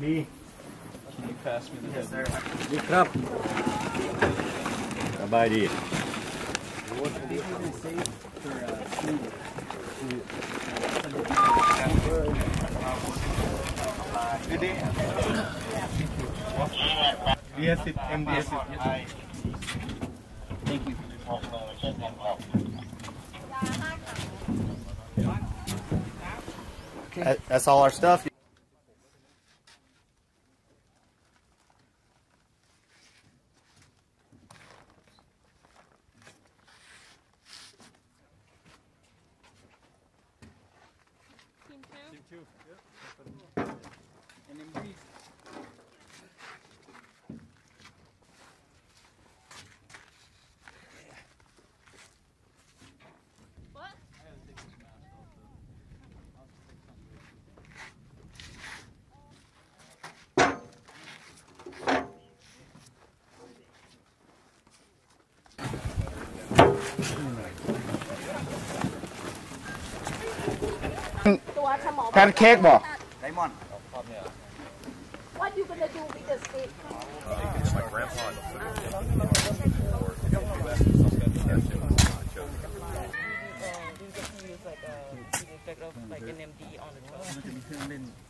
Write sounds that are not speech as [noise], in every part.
B. Can you pass me the yes, head? sir. Lift crap. Bye, D. What are you to say for uh, Good day. Yes, it. MDS it. Thank you. That's all our stuff. too. Yep. And then breathe. สมอง แพนเค้กบอก ไดมอนด์ What you gonna do with the stick? effect of like an MD on the 12.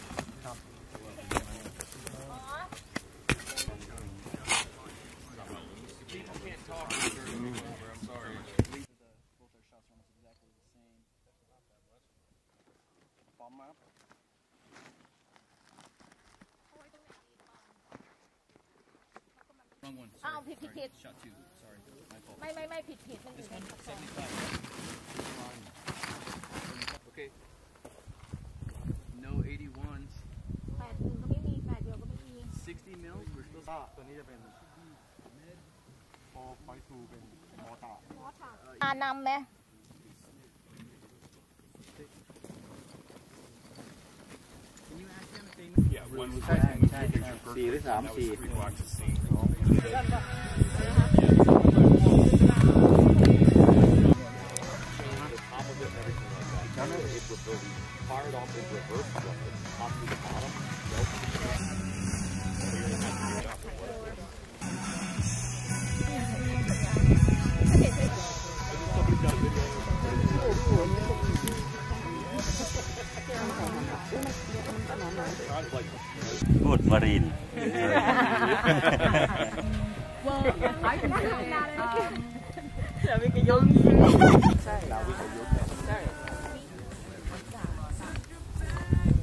อ้าวผิดผิดผิดไม่ไม่ไม่ผิดผิดมันอยู่ในกระสอบ Okay. No 81s. แปดหนึ่งก็ไม่มีแปดเดียวก็ไม่มี60 mils. We're supposed ตัวนี้จะเป็นพอไฟทูเป็นมอตาอานำไหมสี่หรือสามสี่ Good Marine. [laughs] [laughs] ใช่ดาวิกยุทธ์ใช่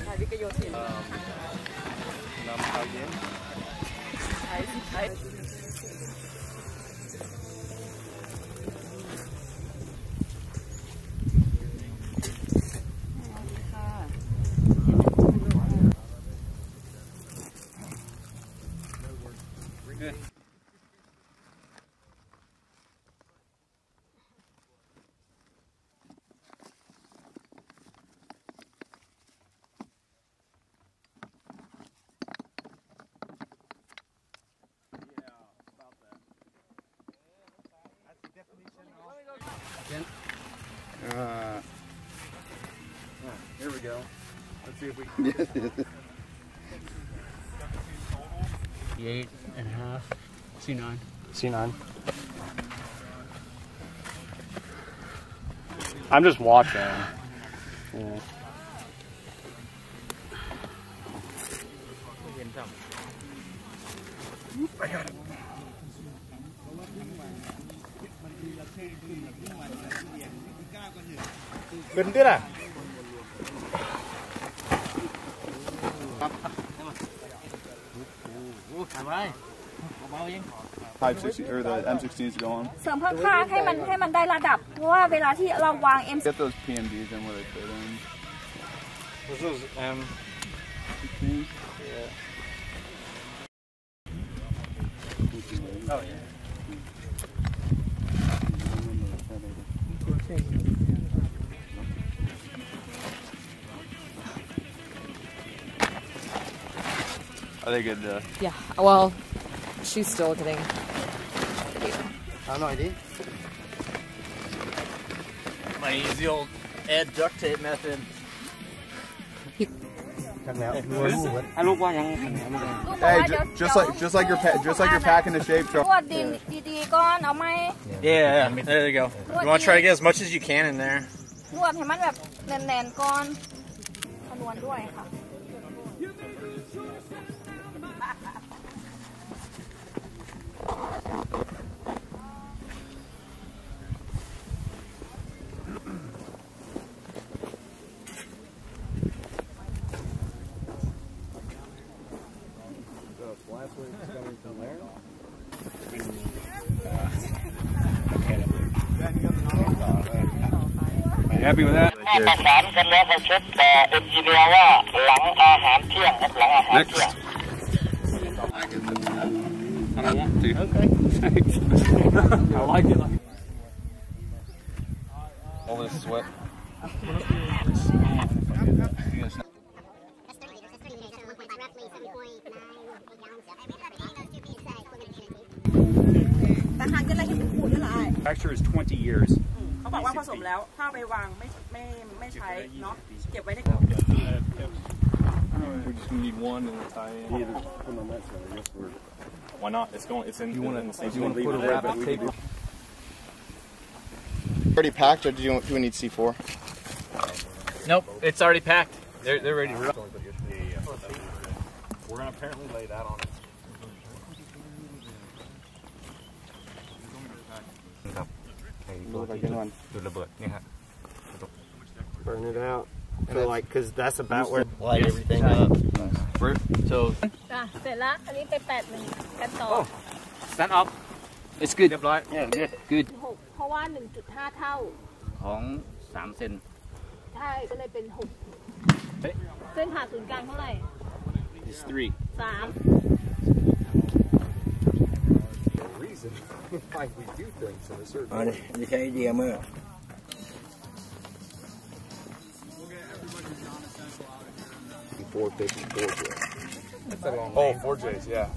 ใช่วิกยุทธ์นำข่าวเย็นใช้ใช้ we go let's see if we can [laughs] Eight and a half. C9. C9 I'm just watching yeah. ขึ้นดิล่ะ Five sixty or the M16s to go on. เสริมข้างๆให้มันให้มันได้ระดับ เพราะว่าเวลาที่เราวาง M Get those PMDs in where they fit in. This is M Oh yeah. Uh, yeah. Well, she's still getting. I have no idea. My easy old Ed duct tape method. [laughs] hey, just, like just like your just like your pack in the shape truck. Yeah. yeah, yeah, there you go. You want to try to get as much as you can in there. ค่ะ Happy with that? ประสานกันแล้วกับเช็คแต่เอนจิเนียร์ว่าหลังอาหารเที่ยงครับหลังอาหารเที่ยง I like it. All this sweat. [laughs] Manufacture is 20 years. เขาบอกว่าผสมแล้วถ้าเอาไปวางไม่ไม่ไม่ใช้เนาะเก็บไว้ใน We just need one and we'll tie in. Why not? It's going. It's in. You want in the to same you want to leave put it a there, but wrap we tape? can do- Already packed, or do you do we need C4? Nope, it's already packed. They're, they're ready to roll. We're gonna apparently lay that on. ดูไปกันวัน จุดระเบิดเนี่ยฮะ Burn it out. So like, cause that's about where. Light everything up. So อ่ะ เสร็จแล้ว อันนี้ไปแปดหนึ่งกันต่อ Stand up. It's good. เรียบร้อย Yeah, good. Good. หกเพราะว่า 1.5 เท่า ของสามเซน ใช่ ก็เลยเป็นหกเส้นผ่าศูนย์กลางเท่าไหร่ It's three. สาม why we do things in a certain way. Right, this idea. Four fifty four J. Oh, four J's, yeah.